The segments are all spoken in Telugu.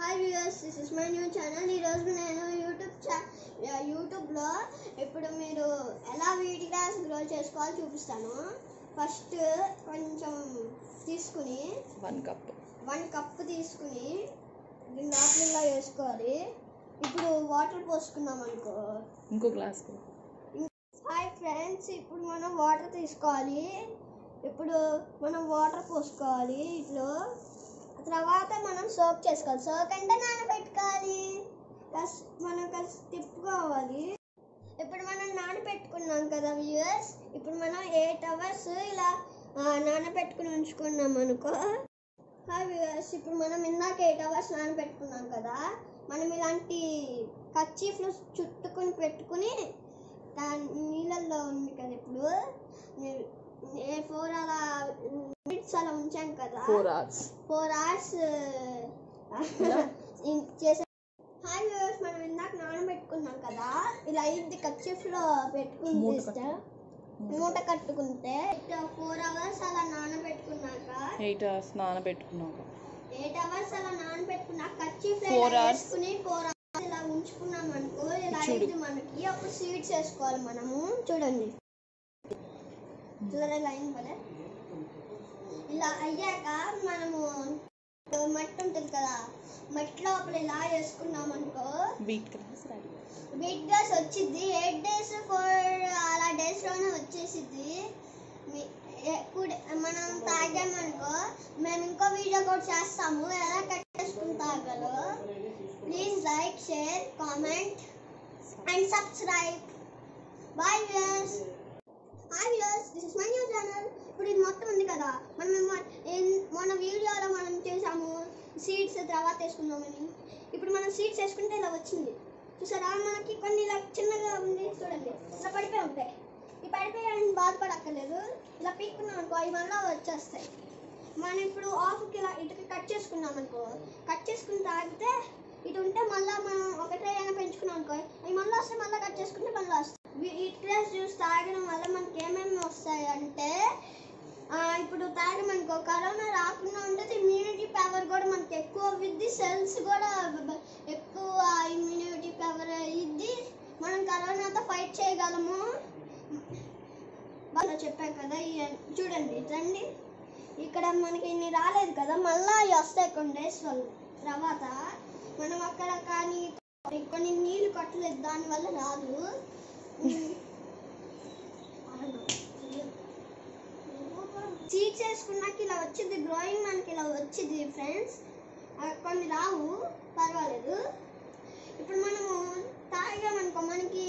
Hi viewers this is my new channel ఈరోజు నేను యూట్యూబ్ యూట్యూబ్లో ఇప్పుడు మీరు ఎలా వీటి గ్లాస్ గ్రో చేసుకోవాలో చూపిస్తాను. ఫస్ట్ కొంచెం తీసుకుని వన్ కప్. వన్ కప్ తీసుకుని దీని లోపల వేసుకోవాలి. ఇప్పుడు వాటర్ పోసుకున్నాం అనుకో. ఇంకో గ్లాస్ హాయ్ ఫ్రెండ్స్ ఇప్పుడు మనం వాటర్ తీసుకోవాలి. ఇప్పుడు మనం వాటర్ పోసుకోవాలి. ఇట్లో తర్వాత మనం సోప్ చేసుకోవాలి. సోప్ అంటే నానబెట్టుకోవాలి. కస్ మనం కలిసి తిప్పుకోవాలి. ఇప్పుడు మనం నానబెట్టుకున్నాం కదా వ్యూయర్స్ ఇప్పుడు మనం ఎయిట్ అవర్స్ ఇలా నానబెట్టుకుని ఉంచుకున్నాం అనుకో. వ్యూయర్స్ ఇప్పుడు మనం ఇందాక ఎయిట్ అవర్స్ నానబెట్టుకున్నాం కదా? మనం ఇలాంటి కచ్చీఫ్లు చుట్టుకుని పెట్టుకుని దాని నీళ్ళల్లో ఉంది కదా ఇప్పుడు? ఫోర్ అలా మినిట్స్ అలా ఉంచాం కదా ఫోర్ అవర్స్ ఫోర్ అవర్స్ చేసా హాయ్ వ్యూవర్స్ మనం ఇందాక నానబెట్టుకున్నాం కదా. ఇలా ఇది కచ్చిఫ్లో పెట్టుకుని మూట తీస్తే మూట కట్టుకుంటే ఫోర్ అవర్స్ అలా నానబెట్టుకున్నాక ఎయిట్ అవర్స్ నానబెట్టుకున్నాక ఎయిట్ అవర్స్ అలా నానబెట్టుకున్నాక ఇలా hours. వేసుకుని ఫోర్ అవర్స్ ఇలా ఉంచుకున్నాం అనుకో ఇలా. అయింది మనకి అప్పుడు స్వీట్స్ వేసుకోవాలి మనము. చూడండి. చూడండి లైన్ పడే ఇలా అయ్యాక మనము మట్టి ఉంటుంది కదా మట్టి లోపల ఇలా వేసుకున్నాం అనుకో. బీట్ రెడీ వీక్ డేస్ వచ్చింది ఎయిట్ డేస్ ఫోర్ అలా డేస్లోనే డే- మనం తాగామనుకో మేము ఇంకో వీడియో కూడా చేస్తాము. ఎలా కట్ చేసుకుని తాగాలో. Please like share comment and subscribe bye viewers hi viewers this is my new channel ఇప్పుడు ఇది మొత్తం ఉంది కదా. మనం మన వీడియోలో మనం చేసాము సీడ్స్ తర్వాత వేసుకుందామని ఇప్పుడు మనం సీడ్స్ వేసుకుంటే ఇలా వచ్చింది. చూసారా? మనకి కొన్ని ఇలా చిన్నగా ఉంది చూడండి. ఇలా పడిపోయి ఉంటాయి. ఈ పడిపోయాయని బాధపడక్కర్లేదు. ఇలా పీక్కున్నాం అనుకో అవి మళ్ళీ వచ్చేస్తాయి. మనం ఇప్పుడు ఆఫ్కి ఇలా ఇటుకి కట్ చేసుకున్నాం అనుకో కట్ చేసుకుని తాగితే ఇటు ఉంటే మళ్ళీ మనం ఒకటే అయినా పెంచుకున్నాం అనుకో అవి మళ్ళీ వస్తే మళ్ళీ కట్ చేసుకుంటే మళ్ళీ వస్తాయి. ఇట్లెస్ జ్యూస్ తాగడం వల్ల మనకి ఏమేమి వస్తాయి అంటే ఆ, ఇప్పుడు తాగమనుకో కరోనా రాకుండా ఉంటుంది ఇమ్యూనిటీ పవర్ కూడా మనకి ఎక్కువ అవుద్ది సెల్స్ కూడా ఎక్కువ ఇమ్యూనిటీ పవర్ అయ్యిద్ది మనం కరోనాతో ఫైట్ చేయగలము. బాగా చెప్పాను కదా చూడండి రండి ఇక్కడ మనకి ఇన్ని రాలేదు కదా మళ్ళీ అవి వస్తాయి కొన్ని డేస్ తర్వాత మనం అక్కడ కానీ కొన్ని నీళ్ళు కొట్టలేదు దానివల్ల రాదు. సీడ్స్ వేసుకున్నాక ఇలా వచ్చింది గ్రోయింగ్ మనకి ఇలా వచ్చింది ఫ్రెండ్స్ కొన్ని రావు పర్వాలేదు. ఇప్పుడు మనము తాగామనుకో మనకి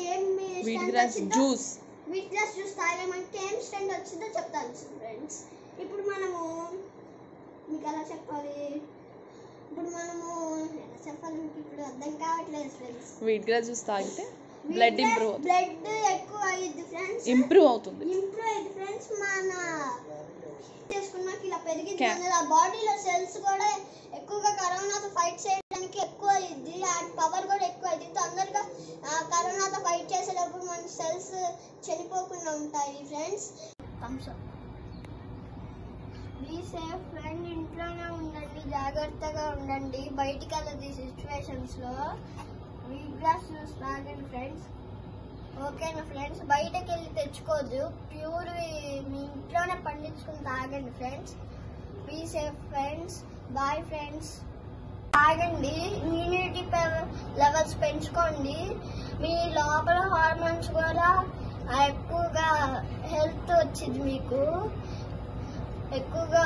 వచ్చిందో- జ్యూస్ వీట్ గ్లాస్ జ్యూస్ తాగామంటే ఏం స్ట్రెంత్ వచ్చిందో చెప్తాను ఫ్రెండ్స్ ఇప్పుడు మనము మీకు ఎలా చెప్పాలి? ఇప్పుడు మనము ఎలా చెప్పాలి? మీకు ఇప్పుడు అర్థం కావట్లేదు ఫ్రెండ్స్ వీట్ గ్లాస్ జ్యూస్ తాగితే బ్లడ్ ఇంప్రూవ్ బ్లడ్ ఎక్కువ అయ్యిద్ది ఫ్రెండ్స్ ఇంప్రూవ్ అవుతుంది. ఇంప్రూవ్ అయ్యింది ఫ్రెండ్స్ మన బాడీలో సెల్స్ కూడా ఎక్కువగా కరోనాతో ఫైట్ చేయడానికి ఎక్కువ ఆ పవర్ కూడా ఎక్కువ అయింది తొందరగా కరోనాతో ఫైట్ చేసేటప్పుడు మన సెల్స్ చనిపోకుండా ఉంటాయి ఫ్రెండ్స్ బీ సేఫ్ ఫ్రెండ్ ఇంట్లోనే ఉండండి జాగ్రత్తగా ఉండండి. బయటికి వెళ్ళదు సిచ్యువేషన్స్లో వీట్ గ్లాస్ జ్యూస్ తాగండి ఫ్రెండ్స్ ఓకేనా ఫ్రెండ్స్ బయటకు వెళ్ళి తెచ్చుకోవద్దు. ప్యూర్ మీ ఇంట్లోనే పండించుకుని తాగండి friends be safe friends bye friends తాగండి. ఇమ్యూనిటీ లెవెల్స్ పెంచుకోండి. మీ లోపల హార్మోన్స్ కూడా ఎక్కువగా హెల్త్ వచ్చింది మీకు. ఎక్కువగా